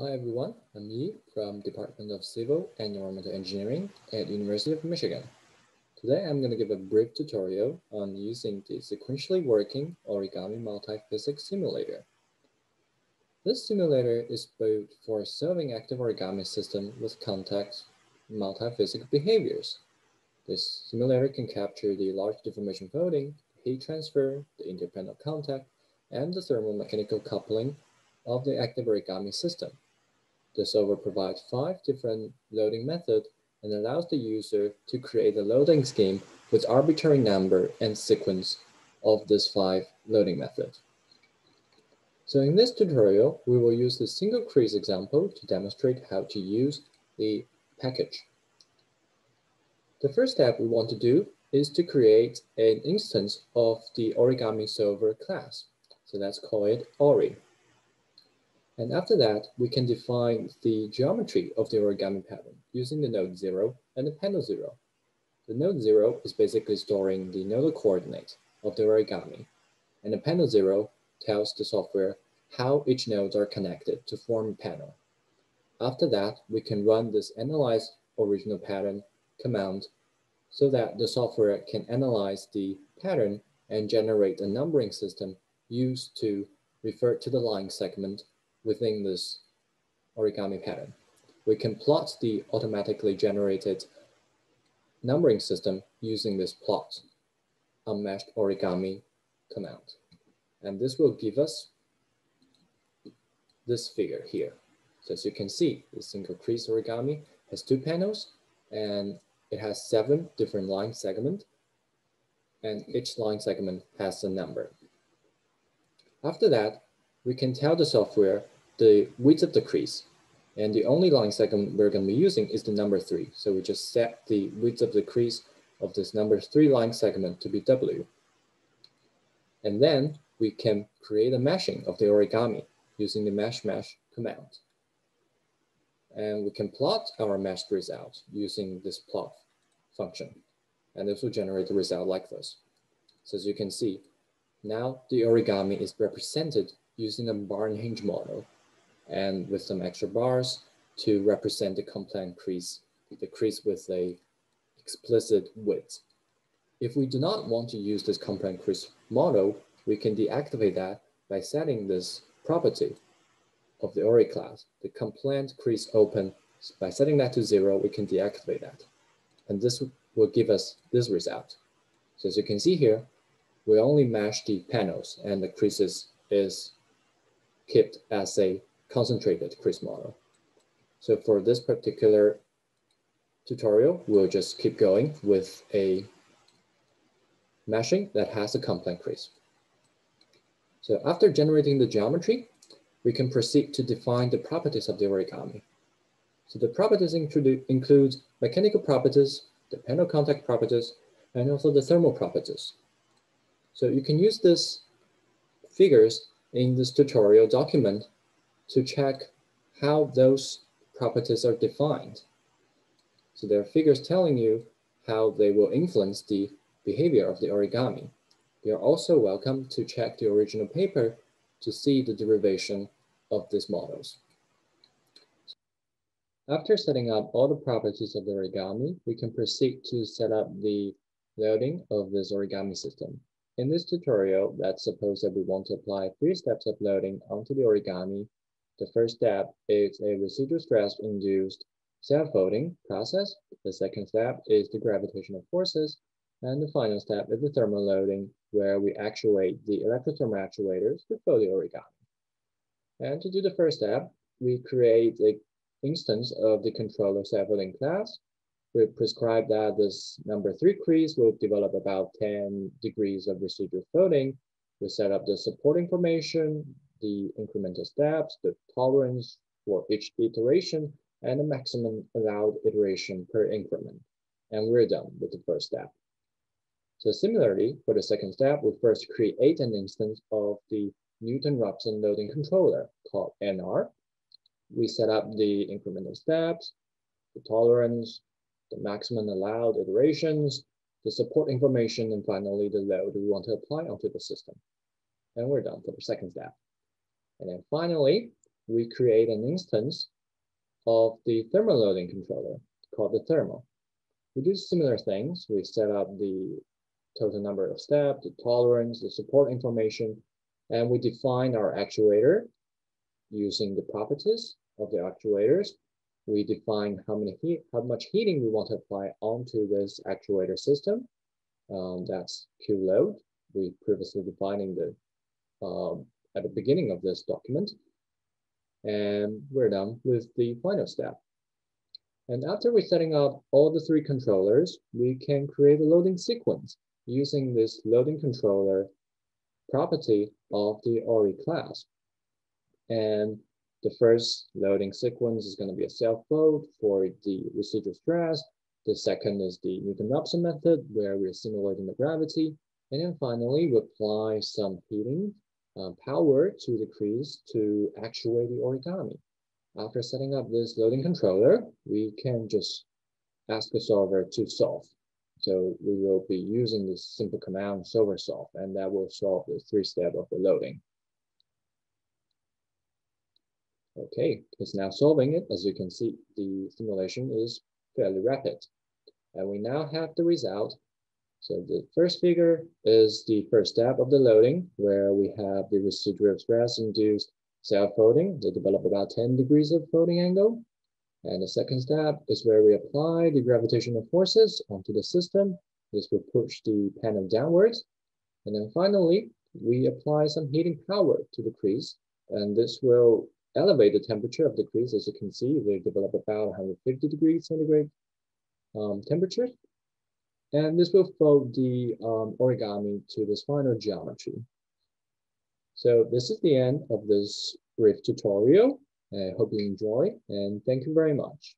Hi everyone, I'm Yi from Department of Civil and Environmental Engineering at University of Michigan. Today I'm going to give a brief tutorial on using the sequentially working origami multiphysics simulator. This simulator is built for solving active origami system with context multiphysics behaviors. This simulator can capture the large deformation folding, heat transfer, the independent contact, and the thermomechanical coupling of the active origami system. The solver provides five different loading methods and allows the user to create a loading scheme with arbitrary number and sequence of these five loading methods. So in this tutorial, we will use the single crease example to demonstrate how to use the package. The first step we want to do is to create an instance of the origami solver class. So let's call it Ori. And after that, we can define the geometry of the origami pattern using the node zero and the panel zero. The node zero is basically storing the nodal coordinate of the origami, and the panel zero tells the software how each nodes are connected to form a panel. After that, we can run this analyze original pattern command so that the software can analyze the pattern and generate a numbering system used to refer to the line segment within this origami pattern. We can plot the automatically generated numbering system using this plot unmeshed origami command. And this will give us this figure here. So as you can see, the single crease origami has two panels and it has seven different line segments and each line segment has a number. After that, we can tell the software the width of the crease. And the only line segment we're going to be using is the number three. So we just set the width of the crease of this number three line segment to be W. And then we can create a meshing of the origami using the mesh mesh command. And we can plot our meshed result using this plot function. And this will generate the result like this. So as you can see, now the origami is represented using a bar hinge model and with some extra bars to represent the compliant crease, the crease with a explicit width. If we do not want to use this compliant crease model, we can deactivate that by setting this property of the Ori class, the compliant crease open. By setting that to zero, we can deactivate that. And this will give us this result. So as you can see here, we only mesh the panels and the creases is kept as a concentrated crease model. So for this particular tutorial, we'll just keep going with a meshing that has a compliant crease. So after generating the geometry, we can proceed to define the properties of the origami. So the properties include, include mechanical properties, the panel contact properties, and also the thermal properties. So you can use these figures in this tutorial document to check how those properties are defined. So there are figures telling you how they will influence the behavior of the origami. You are also welcome to check the original paper to see the derivation of these models. After setting up all the properties of the origami, we can proceed to set up the loading of this origami system. In this tutorial, let's suppose that we want to apply three steps of loading onto the origami the first step is a residual stress induced self-folding process. The second step is the gravitational forces. And the final step is the thermal loading, where we actuate the electrothermal actuators to fold the origami. And to do the first step, we create an instance of the controller self-folding class. We prescribe that this number three crease will develop about 10 degrees of residual folding. We set up the support information, the incremental steps, the tolerance for each iteration, and the maximum allowed iteration per increment. And we're done with the first step. So similarly, for the second step, we first create an instance of the Newton-Raphson loading controller called NR. We set up the incremental steps, the tolerance, the maximum allowed iterations, the support information, and finally the load we want to apply onto the system. And we're done for the second step. And then finally, we create an instance of the thermal loading controller called the thermal. We do similar things. We set up the total number of steps, the tolerance, the support information, and we define our actuator using the properties of the actuators. We define how many heat, how much heating we want to apply onto this actuator system. Um, that's Q load. We previously defining the um, at the beginning of this document. And we're done with the final step. And after we're setting up all the three controllers, we can create a loading sequence using this loading controller property of the ORI class. And the first loading sequence is going to be a self-load for the residual stress. The second is the Newton-Raphson method, where we're simulating the gravity. And then finally, we apply some heating uh, power to the crease to actuate the origami. After setting up this loading controller, we can just ask the solver to solve. So we will be using this simple command solver solve, and that will solve the three step of the loading. Okay, it's now solving it. As you can see, the simulation is fairly rapid. And we now have the result. So the first figure is the first step of the loading, where we have the residual stress induced self-folding. They develop about 10 degrees of folding angle. And the second step is where we apply the gravitational forces onto the system. This will push the panel downwards. And then finally, we apply some heating power to the crease. And this will elevate the temperature of the crease. As you can see, they develop about 150 degrees centigrade um, temperature. And this will fold the um, origami to this final geometry. So this is the end of this brief tutorial. I hope you enjoy and thank you very much.